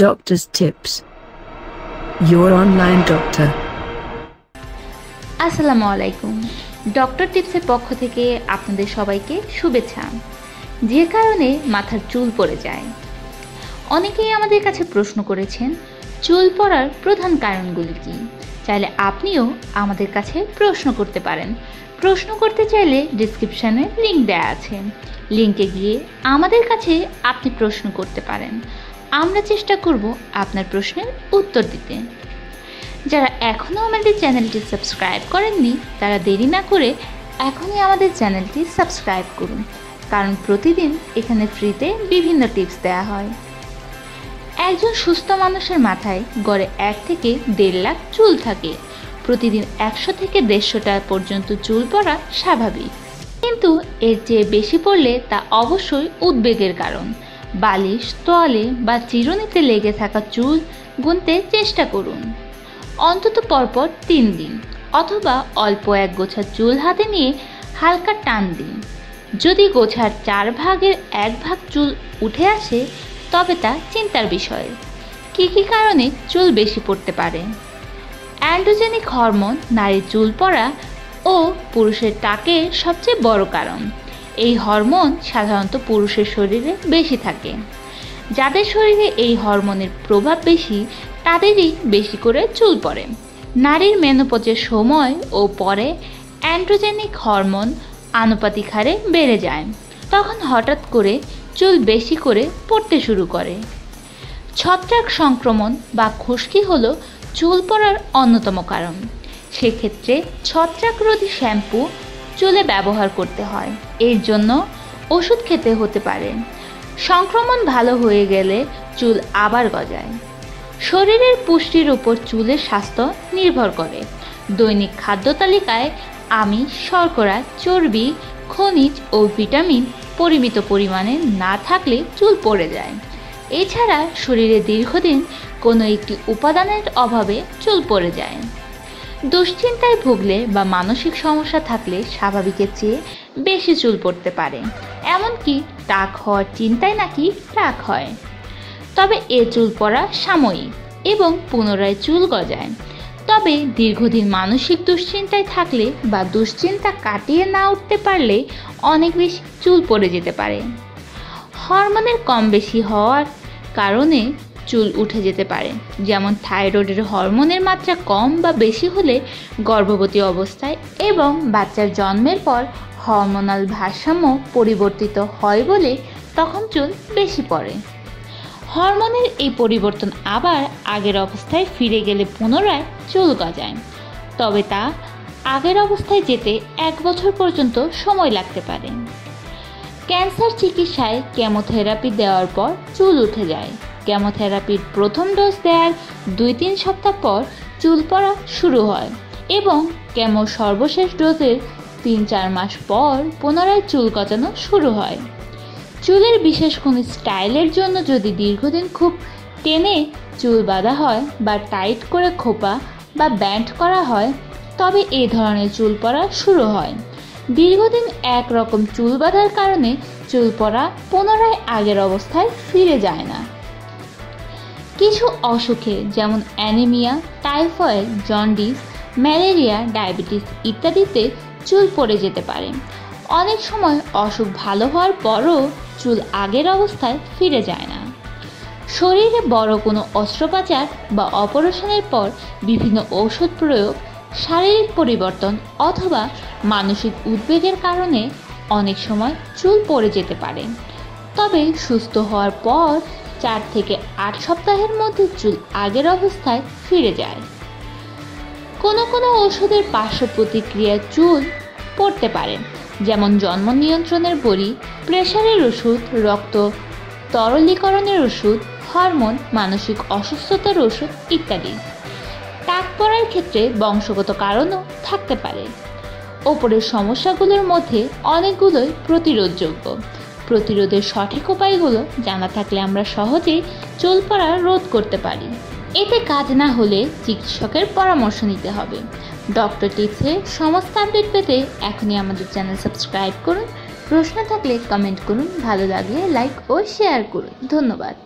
Doctor's Tips. Your online doctor. আসসালামু আলাইকুম। Doctor টিপসের পক্ষ থেকে আপনাদের সবাইকে শুভেচ্ছা। যে কারণে মাথার চুল পড়ে যায়। অনেকেই আমাদের কাছে প্রশ্ন করেছেন, চুল পড়ার প্রধান কারণগুলি কি? চাইলে আপনিও আমাদের কাছে প্রশ্ন করতে পারেন। প্রশ্ন করতে চাইলে ডিসক্রিপশানে লিঙ্ক দেওয়া আছে। লিঙ্কে গিয়ে আমাদের কাছে আপনি প্রশ্ন করতে পারেন। আমরা চেষ্টা করব আপনার প্রশ্নের উত্তর দিতে। যারা এখনও আমাদের চ্যানেলটি সাবস্ক্রাইব করেননি, তারা দেরি না করে এখনই আমাদের চ্যানেলটি সাবস্ক্রাইব করুন, কারণ প্রতিদিন এখানে ফ্রিতে বিভিন্ন টিপস দেওয়া হয়। একজন সুস্থ মানুষের মাথায় গড়ে এক থেকে দেড় লাখ চুল থাকে। প্রতিদিন একশো থেকে দেড়শোটা পর্যন্ত চুল পড়া স্বাভাবিক। কিন্তু এর চেয়ে বেশি পড়লে তা অবশ্যই উদ্বেগের কারণ। বালিশ তোয়ালে বা চিরুনিতে লেগে থাকা চুল গুনতে চেষ্টা করুন। অন্তত পরপর তিন দিন, অথবা অল্প এক গোছা চুল হাতে নিয়ে হালকা টান দিন। যদি গোছার চার ভাগের এক ভাগ চুল উঠে আসে, তবে তা চিন্তার বিষয়। কী কী কারণে চুল বেশি পড়তে পারে? অ্যান্ড্রোজেনিক হরমোন, নারীর চুল পড়া ও পুরুষের টাকের সবচেয়ে বড় কারণ। এই হরমোন সাধারণত পুরুষের শরীরে বেশি থাকে। যাদের শরীরে এই হরমোনের প্রভাব বেশি, তাদেরই বেশি করে চুল পড়ে। নারীর মেনোপজের সময় ও পরে অ্যান্ড্রোজেনিক হরমোন আনুপাতিক হারে বেড়ে যায়। তখন হঠাৎ করে চুল বেশি করে পড়তে শুরু করে। ছত্রাক সংক্রমণ বা খুশকি হল চুল পড়ার অন্যতম কারণ। সেক্ষেত্রে ছত্রাকরোধী শ্যাম্পু চুলে ব্যবহার করতে হয়। এর জন্য ওষুধ খেতে হতে পারে। সংক্রমণ ভালো হয়ে গেলে চুল আবার গজায়। শরীরের পুষ্টির উপর চুলের স্বাস্থ্য নির্ভর করে। দৈনিক খাদ্য তালিকায় আমিষ শর্করা, চর্বি, খনিজ ও ভিটামিন পরিমিত পরিমাণে না থাকলে চুল পড়ে যায়। এছাড়া শরীরে দীর্ঘদিন কোনো একটি উপাদানের অভাবে চুল পড়ে যায়। দুশ্চিন্তায় ভুগলে বা মানসিক সমস্যা থাকলে স্বাভাবিকের চেয়ে বেশি চুল পড়তে পারে। এমনকি টাক হওয়ার চিন্তায় নাকি টাক হয়। তবে এ চুল পড়া সাময়িক এবং পুনরায় চুল গজায়। তবে দীর্ঘদিন মানসিক দুশ্চিন্তায় থাকলে বা দুশ্চিন্তা কাটিয়ে না উঠতে পারলে অনেক বেশি চুল পড়ে যেতে পারে। হরমোনের কম বেশি হওয়ার কারণে চুল উঠে যেতে পারে। যেমন থাইরয়েডের হরমোনের মাত্রা কম বা বেশি হলে গর্ভবতী অবস্থায় এবং বাচ্চার জন্মের পর হরমোনাল ভারসাম্য পরিবর্তিত হয় বলে তখন চুল বেশি পড়ে। হরমোনের এই পরিবর্তন আবার আগের অবস্থায় ফিরে গেলে পুনরায় চুল গজায়। তবে তা আগের অবস্থায় যেতে এক বছর পর্যন্ত সময় লাগতে পারে। ক্যান্সার চিকিৎসায় কেমোথেরাপি দেওয়ার পর চুল উঠে যায়। কেমোথেরাপির প্রথম ডোজ দেওয়ার দুই তিন সপ্তাহ পর চুল পড়া শুরু হয় এবং কেমো সর্বশেষ ডোজের তিন চার মাস পর পুনরায় চুল গজানো শুরু হয়। চুলের বিশেষ কোনো স্টাইলের জন্য যদি দীর্ঘদিন খুব টেনে চুল বাঁধা হয় বা টাইট করে খোপা বা ব্যান্ড করা হয়, তবে এই ধরনের চুল পড়া শুরু হয়। দীর্ঘদিন একরকম চুল বাঁধার কারণে চুল পড়া পুনরায় আগের অবস্থায় ফিরে যায় না। কিছু অসুখে যেমন anaemia, typhoid, jaundice, malaria, diabetes ইত্যাদিতে চুল পড়ে যেতে পারে। অনেক সময় অসুখ ভালো হওয়ার পরও চুল আগের অবস্থায় ফিরে যায় না। শরীরে বড় কোনো অস্ত্রোপচার বা অপারেশনের পর বিভিন্ন ঔষধ প্রয়োগ, শারীরিক পরিবর্তন অথবা মানসিক উদ্বেগের কারণে অনেক সময় চুল পড়ে যেতে পারে। তবে সুস্থ হওয়ার পর চার থেকে আট সপ্তাহের মধ্যে চুল আগের অবস্থায় ফিরে যায়। কোনো কোনো ওষুধের পার্শ্ব প্রতিক্রিয়ায় চুল পড়তে পারে, যেমন জন্ম নিয়ন্ত্রণের বড়ি প্রেশারের ওষুধ, রক্ত তরলীকরণের ওষুধ, হরমোন, মানসিক অসুস্থতার ওষুধ ইত্যাদি। টাক পড়ার ক্ষেত্রে বংশগত কারণও থাকতে পারে। ওপরের সমস্যাগুলোর মধ্যে অনেকগুলোই প্রতিরোধযোগ্য। প্রতিরোধের সঠিক উপায়গুলো জানা থাকলে আমরা সহজেই চুল পড়া রোধ করতে পারি। এতে কাজ না হলে চিকিৎসকের পরামর্শ নিতে হবে। ডক্টর টিপসে সমস্ত আপডেট পেতে এখনই আমাদের চ্যানেল সাবস্ক্রাইব করুন। প্রশ্ন থাকলে কমেন্ট করুন, ভালো লাগলে লাইক ও শেয়ার করুন। ধন্যবাদ।